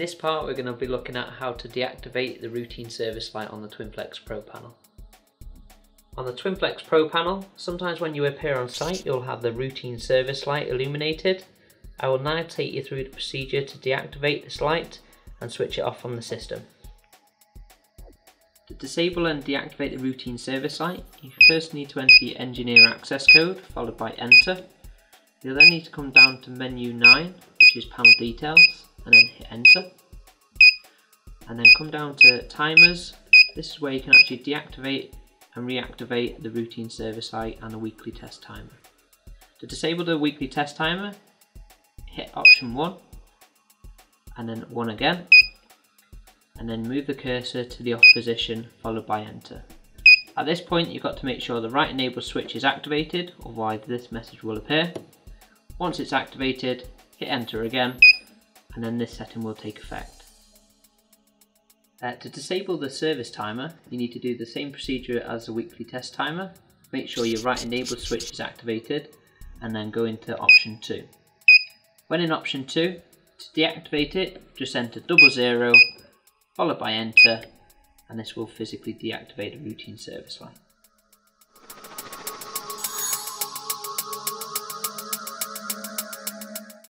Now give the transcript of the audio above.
In this part we're going to be looking at how to deactivate the routine service light on the Twinflex Pro panel. On the Twinflex Pro panel, sometimes when you appear on site you'll have the routine service light illuminated. I will now take you through the procedure to deactivate this light and switch it off from the system. To disable and deactivate the routine service light, you first need to enter your engineer access code followed by enter. You'll then need to come down to menu 9 which is panel details and then hit enter. And then come down to timers. This is where you can actually deactivate and reactivate the routine service light and the weekly test timer. To disable the weekly test timer, hit option 1 and then 1 again and then move the cursor to the off position followed by enter. At this point you've got to make sure the write enable switch is activated or otherwise this message will appear. Once it's activated hit enter again and then this setting will take effect. Uh, to disable the service timer, you need to do the same procedure as the weekly test timer. Make sure your write enable switch is activated and then go into option 2. When in option 2, to deactivate it, just enter double zero, followed by enter, and this will physically deactivate the routine service light.